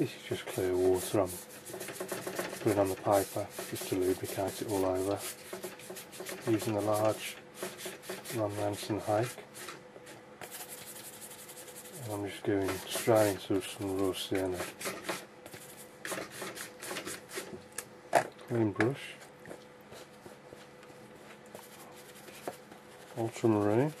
This is just clear water I'm putting on the paper just to lubricate it all over. Using a large Ron Ranson hake. And I'm just going straight into some raw sienna. Clean brush. Ultramarine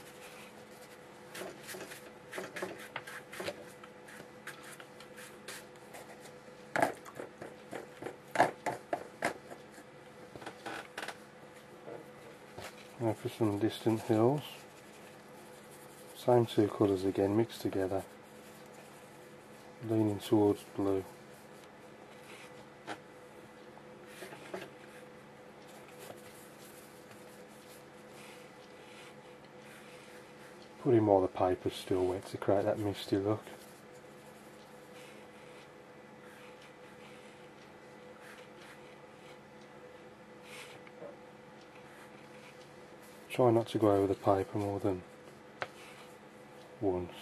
For some distant hills. Same two colours again mixed together. Leaning towards blue. Put in while the paper's still wet to create that misty look. Try not to go over the paper more than once.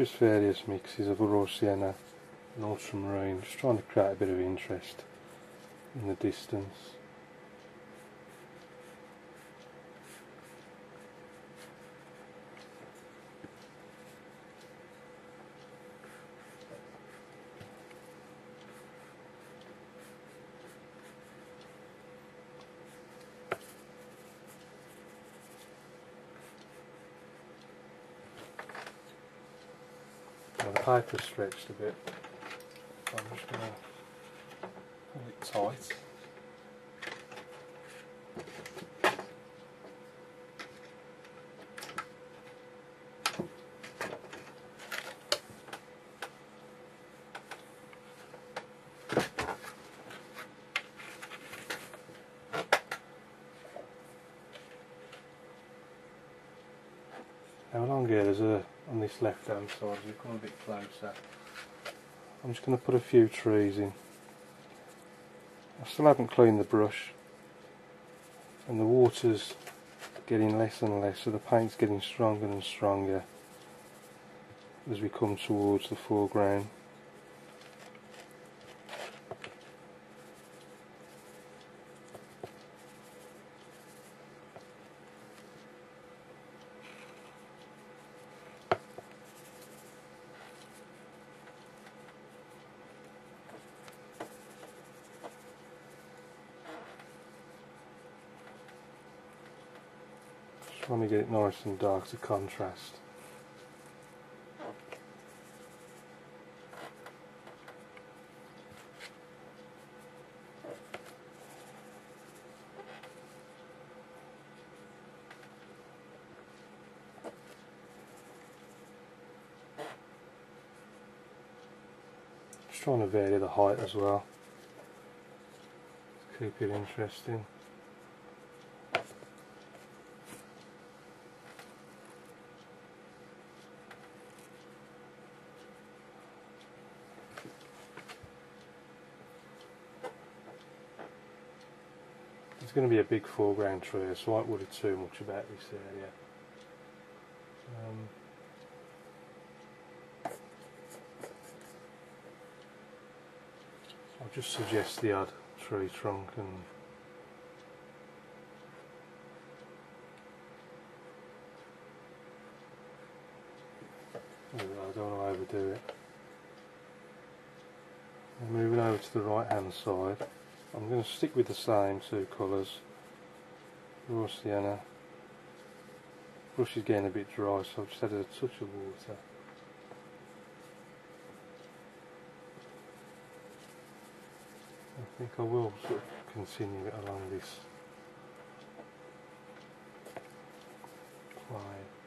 Just various mixes of raw sienna and ultramarine, just trying to create a bit of interest in the distance. The stretched a bit, so I'm just going to pull it tight. Now along here there's a, on this left hand side, as you come a bit closer, I'm just going to put a few trees in. I still haven't cleaned the brush and the water's getting less and less so the paint's getting stronger and stronger as we come towards the foreground. Just me get it nice and dark to contrast. Just trying to vary the height as well. Keep it interesting. It's going to be a big foreground tree, so I won't worry too much about this area. Um, I'll just suggest the odd tree trunk and Oh, I don't want to overdo it. And moving over to the right hand side, I'm going to stick with the same two colours. Raw sienna. Brush is getting a bit dry, so I've just added a touch of water. I think I will sort of continue it along this line.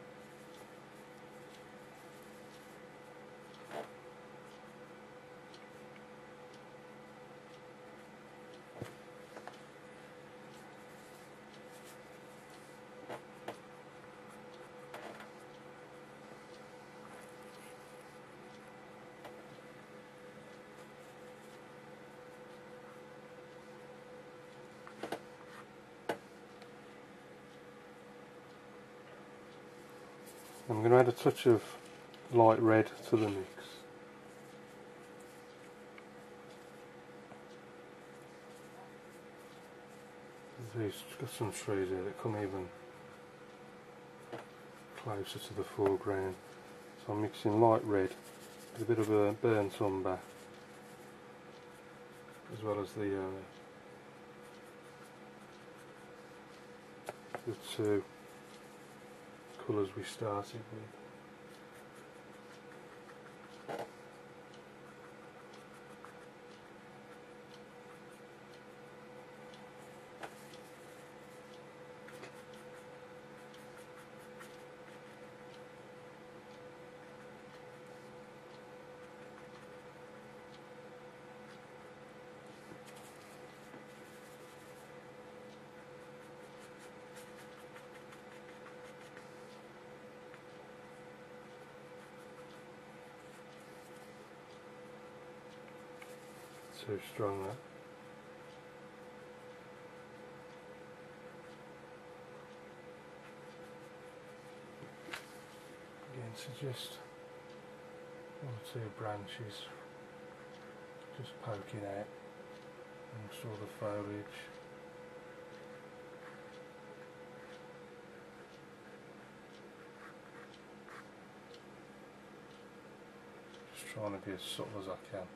I'm going to add a touch of light red to the mix. There's got some trees here that come even closer to the foreground. So I'm mixing light red with a bit of a burnt umber as well as the uh, the two colours we started with. Too strong that. Again, suggest one or two branches just poking out amongst all the foliage. Just trying to be as subtle as I can.